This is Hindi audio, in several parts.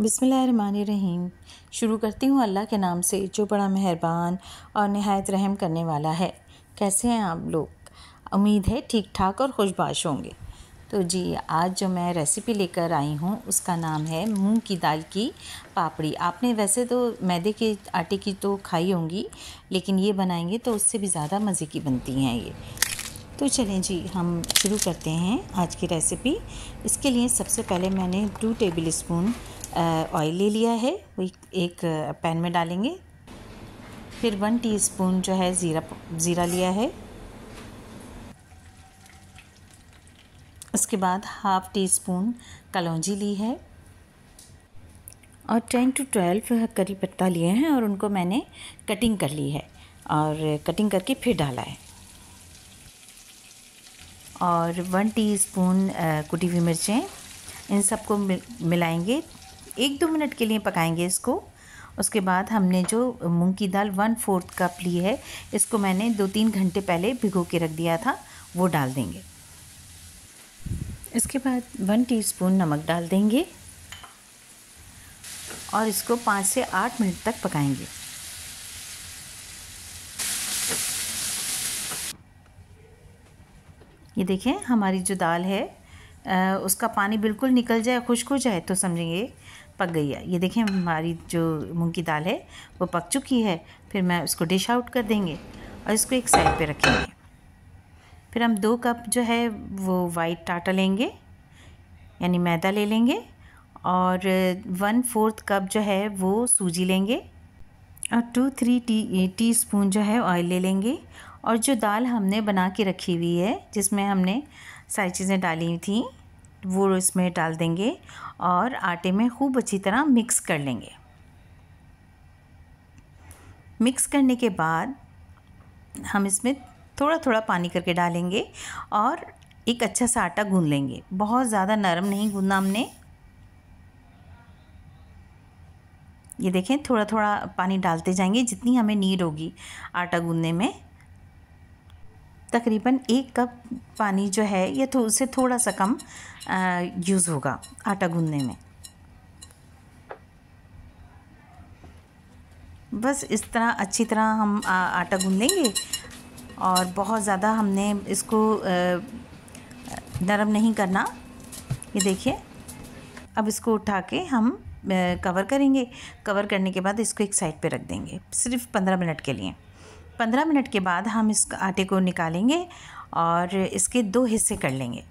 बिसमीम शुरू करती हूँ अल्लाह के नाम से, जो बड़ा मेहरबान और नहायत रहम करने वाला है। कैसे हैं आप लोग? उम्मीद है ठीक ठाक और खुशबाश होंगे। तो जी, आज जो मैं रेसिपी लेकर आई हूँ, उसका नाम है मूंग की दाल की पापड़ी। आपने वैसे तो मैदे के आटे की तो खाई होंगी, लेकिन ये बनाएँगे तो उससे भी ज़्यादा मज़े की बनती हैं ये। तो चलें जी, हम शुरू करते हैं आज की रेसिपी इसके लिए सबसे पहले मैंने टू टेबल स्पून ऑयल ले लिया है। वो एक पैन में डालेंगे। फिर वन टीस्पून जो है ज़ीरा ज़ीरा लिया है। उसके बाद हाफ़ टी स्पून कलौजी ली है। और टेन टू ट्वेल्व करी पत्ता लिए हैं और उनको मैंने कटिंग कर ली है। और कटिंग करके फिर डाला है। और वन टीस्पून कुटी हुई मिर्चें। इन सबको मिलाएँगे। एक दो मिनट के लिए पकाएँगे इसको। उसके बाद हमने जो मूंग की दाल वन फोर्थ कप ली है, इसको मैंने दो तीन घंटे पहले भिगो के रख दिया था, वो डाल देंगे। इसके बाद वन टीस्पून नमक डाल देंगे और इसको पाँच से आठ मिनट तक पकाएँगे। ये देखें, हमारी जो दाल है उसका पानी बिल्कुल निकल जाए, खुश्क हो जाए तो समझेंगे पक गई है। ये देखें, हमारी जो मूंग की दाल है, वो पक चुकी है। फिर मैं उसको डिश आउट कर देंगे और इसको एक साइड पे रखेंगे। फिर हम दो कप जो है, वो वाइट टाटा लेंगे, यानी मैदा ले लेंगे और वन फोर्थ कप जो है, वो सूजी लेंगे और two three tea teaspoon जो है ऑयल ले लेंगे और जो दाल हमने बना के रखी हुई है, जिसमें हमने सारी चीज़ें डाली थी, वो इसमें डाल देंगे और आटे में खूब अच्छी तरह मिक्स कर लेंगे। मिक्स करने के बाद हम इसमें थोड़ा थोड़ा पानी करके डालेंगे और एक अच्छा सा आटा गूंद लेंगे। बहुत ज़्यादा नरम नहीं गूंदना हमने। ये देखें थोड़ा थोड़ा पानी डालते जाएँगे जितनी हमें नीड होगी आटा गूंदने में। तकरीबन एक कप पानी जो है ये तो उससे थोड़ा सा कम यूज़ होगा आटा गूंदने में। बस इस तरह अच्छी तरह हम आ, आटा गूंद लेंगे और बहुत ज़्यादा हमने इसको नरम नहीं करना। ये देखिए अब इसको उठा के हम कवर करेंगे। कवर करने के बाद इसको एक साइड पे रख देंगे सिर्फ़ पंद्रह मिनट के लिए। पंद्रह मिनट के बाद हम इस आटे को निकालेंगे और इसके दो हिस्से कर लेंगे।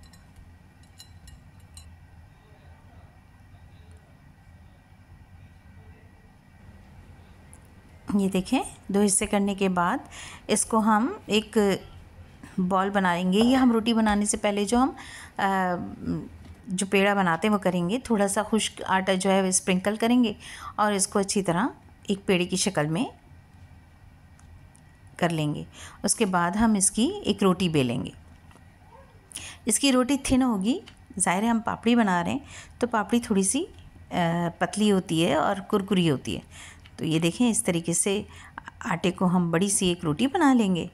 ये देखें दो हिस्से करने के बाद इसको हम एक बॉल बनाएँगे। ये हम रोटी बनाने से पहले जो हम आ, जो पेड़ा बनाते हैं वो करेंगे। थोड़ा सा खुश्क आटा जो है स्प्रिंकल करेंगे और इसको अच्छी तरह एक पेड़े की शक्ल में कर लेंगे। उसके बाद हम इसकी एक रोटी बेलेंगे। इसकी रोटी थिन होगी। ज़ाहिर हम पापड़ी बना रहे हैं तो पापड़ी थोड़ी सी पतली होती है और कुरकुरी होती है। तो ये देखें, इस तरीके से आटे को हम बड़ी सी एक रोटी बना लेंगे।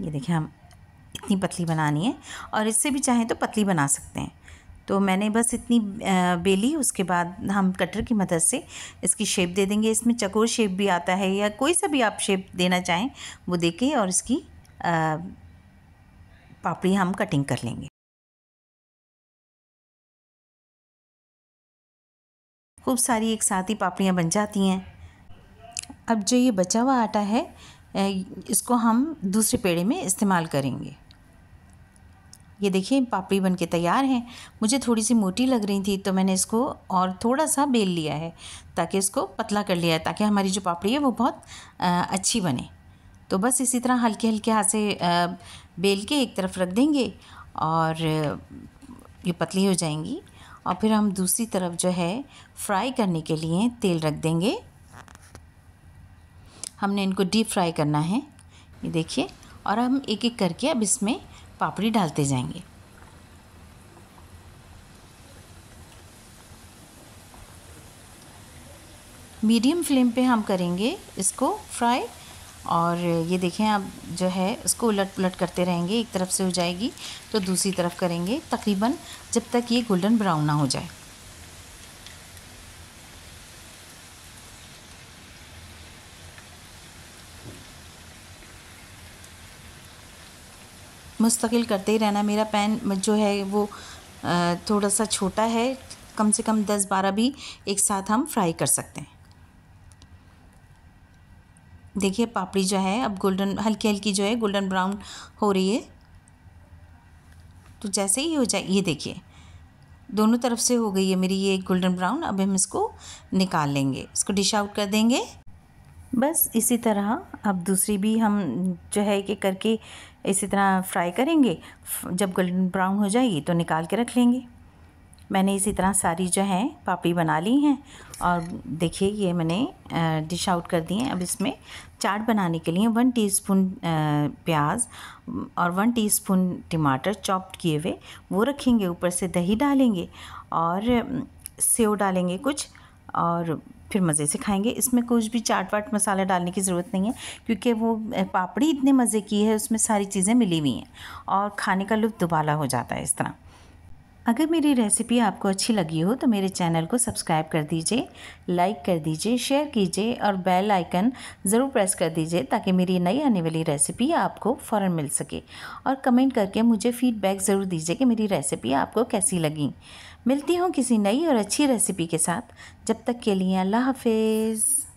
ये देखें हम इतनी पतली बनानी है और इससे भी चाहें तो पतली बना सकते हैं। तो मैंने बस इतनी बेली, उसके बाद हम कटर की मदद से इसकी शेप दे देंगे। इसमें चकोर शेप भी आता है या कोई सा भी आप शेप देना चाहें, वो दे के और इसकी पापड़ी हम कटिंग कर लेंगे। खूब सारी एक साथ ही पापड़ियाँ बन जाती हैं। अब जो ये बचा हुआ आटा है इसको हम दूसरे पेड़े में इस्तेमाल करेंगे। ये देखिए पापड़ी बन के तैयार हैं। मुझे थोड़ी सी मोटी लग रही थी तो मैंने इसको और थोड़ा सा बेल लिया है ताकि इसको पतला कर लिया है ताकि हमारी जो पापड़ी है वो बहुत आ, अच्छी बने। तो बस इसी तरह हल्के हल्के हाथ से बेल के एक तरफ़ रख देंगे और ये पतली हो जाएँगी। और फिर हम दूसरी तरफ़ जो है फ्राई करने के लिए तेल रख देंगे। हमने इनको डीप फ्राई करना है। ये देखिए और हम एक एक करके अब इसमें पापड़ी डालते जाएँगे। मीडियम फ्लेम पे हम करेंगे इसको फ्राई। और ये देखें आप जो है उसको उलट पुलट करते रहेंगे, एक तरफ़ से हो जाएगी तो दूसरी तरफ़ करेंगे तकरीबन जब तक ये गोल्डन ब्राउन ना हो जाए। मुस्तकिल करते ही रहना। मेरा पैन जो है वो थोड़ा सा छोटा है। कम से कम दस बारह भी एक साथ हम फ्राई कर सकते हैं। देखिए, पापड़ी जो है, अब गोल्डन हल्की हल्की जो है, गोल्डन ब्राउन हो रही है। तो जैसे ही हो जाए, ये देखिए, दोनों तरफ़ से हो गई है मेरी ये गोल्डन ब्राउन। अब हम इसको निकाल लेंगे। इसको डिश आउट कर देंगे। बस इसी तरह अब दूसरी भी हम जो है एक करके इसी तरह फ्राई करेंगे। जब गोल्डन ब्राउन हो जाएगी तो निकाल के रख लेंगे। मैंने इसी तरह सारी जो हैं पापड़ी बना ली हैं और देखिए ये मैंने डिश आउट कर दी हैं। अब इसमें चाट बनाने के लिए वन टीस्पून प्याज और वन टीस्पून टमाटर चॉप्ड किए हुए, वो रखेंगे, ऊपर से दही डालेंगे और सेव डालेंगे कुछ और फिर मज़े से खाएँगे। इसमें कुछ भी चाट वाट मसाला डालने की ज़रूरत नहीं है, क्योंकि वो पापड़ी इतने मज़े की है, उसमें सारी चीज़ें मिली हुई हैं और खाने का लुत्फ दुबाला हो जाता है इस तरह। अगर मेरी रेसिपी आपको अच्छी लगी हो तो मेरे चैनल को सब्सक्राइब कर दीजिए, लाइक कर दीजिए, शेयर कीजिए और बेल आइकन ज़रूर प्रेस कर दीजिए, ताकि मेरी नई आने वाली रेसिपी आपको फ़ौर मिल सके। और कमेंट करके मुझे फ़ीडबैक ज़रूर दीजिए कि मेरी रेसिपी आपको कैसी लगी। मिलती हूँ किसी नई और अच्छी रेसिपी के साथ। जब तक के लिए अल्लाह हाफिज़।